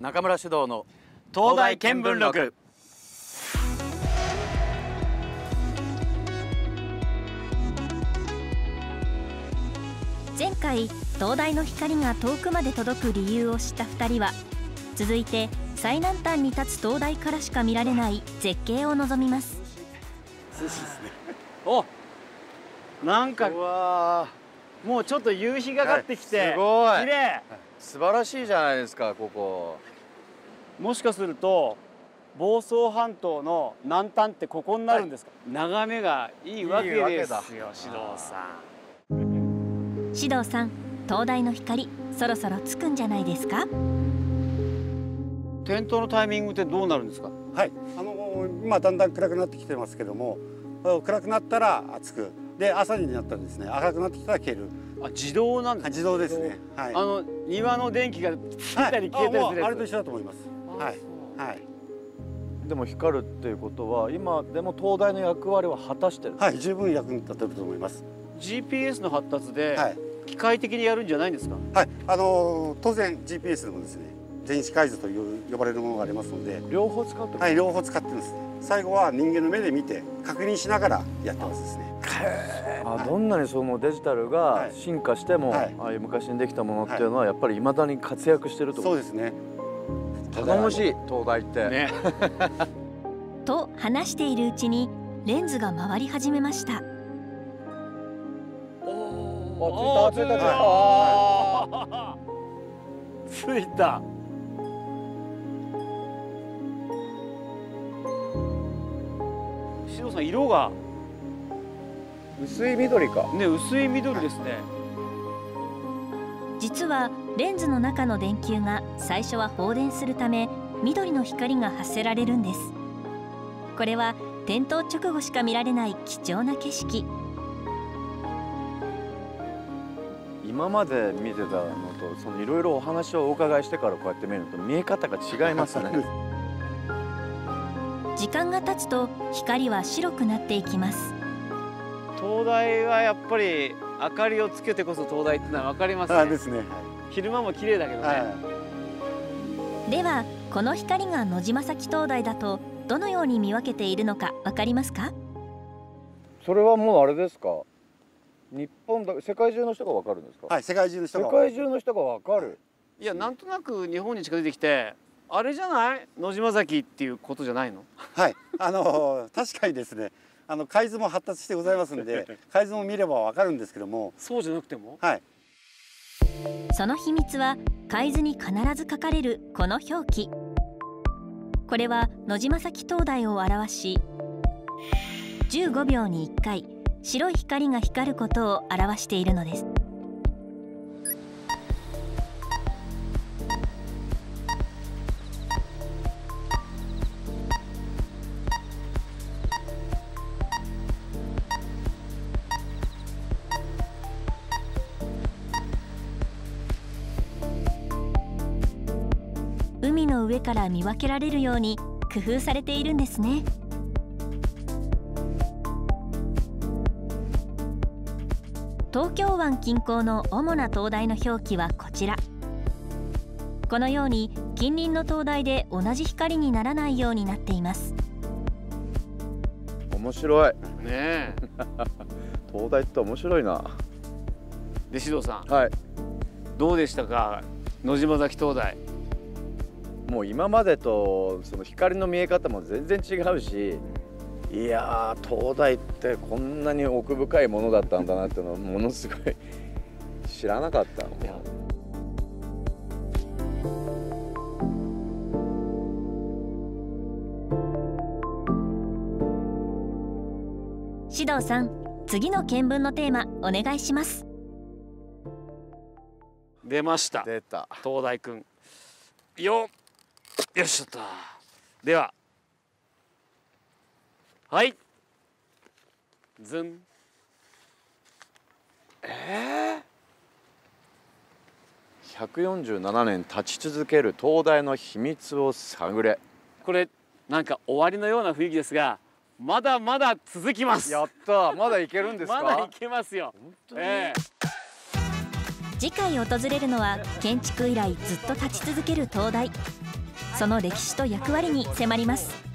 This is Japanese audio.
中村指導の東大見聞録。前回東大の光が遠くまで届く理由を知った2人は続いて最南端に立つ東大からしか見られない絶景を望みます。おなんかうわもうちょっと夕日がかってきて、はいすごい。綺麗素晴らしいじゃないですかここ。もしかすると房総半島の南端ってここになるんですか、眺めがいいわけですよ指導さ指導さん東大の光そろそろつくんじゃないですか？ん点灯のタイミングってどうなるんですか？はい、あの今だんだん暗くなってきてますけども、暗くなったら熱く、で朝になったらですね、赤くなってきたら消える。あ自動なんです自動ですね。はい。あの庭の電気がついたり消えたりするあれと一緒だと思います。はいはいでも光るっていうことは今でも東大の役割は果たしてる、はい、十分役に立てると思います。GPS の発達ではい機械的にやるんじゃないんですか、はい、あの当然 GPS でもですね、電子解図という呼ばれるものがありますので、両方使ってる、はい、両方使ってるんですね。最後は人間の目で見て確認しながらやってますですね。あどんなにそのデジタルがはい。進化しても、はい。ああいう昔にできたものっていうのはやっぱり未だに活躍してるとそうですね。頼もしい東大って、ね。と話しているうちにレンズが回り始めました。あついたついた。つい。たあー。ついた。指導さん色が薄い緑か。ね薄い緑ですね、実はレンズの中の電球が最初は放電するため緑の光が発せられるんです。これは点灯直後しか見られない貴重な景色。今まで見てたのとそのいろいろお話をお伺いしてからこうやって見ると見え方が違いますね。時間が経つと光は白くなっていきます東大はやっぱり明かりをつけてこそ東大ってのは分かりますね。あですね。昼間も綺麗だけどね、はい。ではこの光が野島崎灯台だとどのように見分けているのかわかりますか？それはもうあれですか？日本だ世界中の人がわかるんですか、はい、世界中の人が。世界中の人がわかる。い。やなんとなく日本に近づいてきてあれじゃない？野島崎っていうことじゃないの？はい、あの確かにですね、あの海図も発達してございますので、海図も見ればわかるんですけども、そうじゃなくても？はい、その秘密は海図に必ず書かれるこの表記。これは野島崎灯台を表し15秒に1回白い光が光ることを表しているのです海の上から見分けられるように工夫されているんですね。東京湾近郊の主な灯台の表記はこちら。このように近隣の灯台で同じ光にならないようになっています。面白い。ねえ。東大って面白いな。で指導さん。はい。どうでしたか？野島崎灯台もう今までとその光の見え方も全然違うしいやー東大ってこんなに奥深いものだったんだなっていうのはものすごい知らなかったの。や。指導さん次の見聞のテーマお願いします。出ました。出た。東大くん。よっよしちょっと。では。はい。ずん147年立ち続ける東大の秘密を探れ。これなんか終わりのような雰囲気ですがまだまだ続きます。やったまだいけるんですか？まだいけますよ。ええ。次回訪れるのは建築以来ずっと立ち続ける灯台その歴史と役割に迫ります。